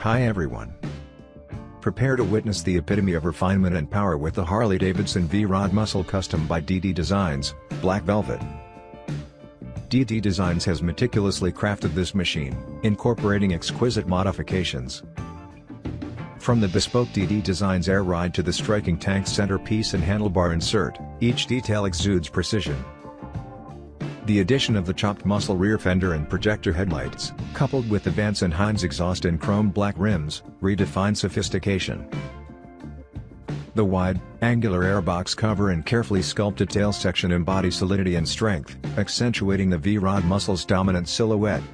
Hi everyone. Prepare to witness the epitome of refinement and power with the Harley-Davidson V-Rod Muscle Custom by DD Designs, Black Velvet. DD Designs has meticulously crafted this machine, incorporating exquisite modifications. From the bespoke DD Designs air ride to the striking tank centerpiece and handlebar insert, each detail exudes precision. The addition of the chopped muscle rear fender and projector headlights, coupled with the Vance and Hines exhaust and chrome black rims, redefine sophistication. The wide, angular airbox cover and carefully sculpted tail section embody solidity and strength, accentuating the V-Rod muscle's dominant silhouette.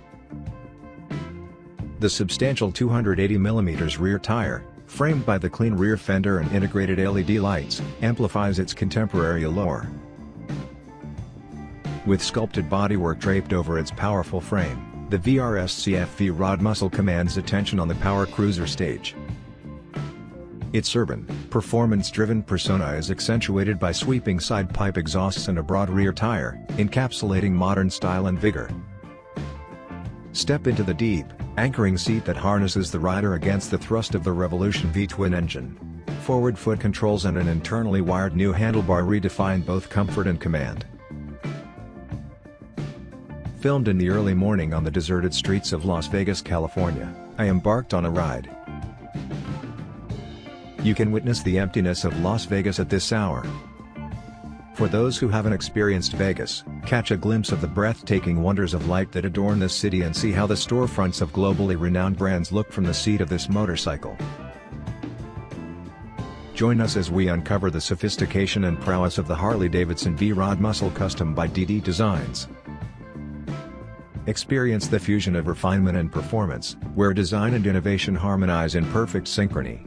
The substantial 280mm rear tire, framed by the clean rear fender and integrated LED lights, amplifies its contemporary allure. With sculpted bodywork draped over its powerful frame, the VRSCF V-Rod muscle commands attention on the power cruiser stage. Its urban, performance-driven persona is accentuated by sweeping side pipe exhausts and a broad rear tire, encapsulating modern style and vigor. Step into the deep, anchoring seat that harnesses the rider against the thrust of the Revolution V-twin engine. Forward foot controls and an internally wired new handlebar redefine both comfort and command. Filmed in the early morning on the deserted streets of Las Vegas, California, I embarked on a ride. You can witness the emptiness of Las Vegas at this hour. For those who haven't experienced Vegas, catch a glimpse of the breathtaking wonders of light that adorn this city and see how the storefronts of globally renowned brands look from the seat of this motorcycle. Join us as we uncover the sophistication and prowess of the Harley-Davidson V-Rod Muscle Custom by DD Designs. Experience the fusion of refinement and performance, where design and innovation harmonize in perfect synchrony.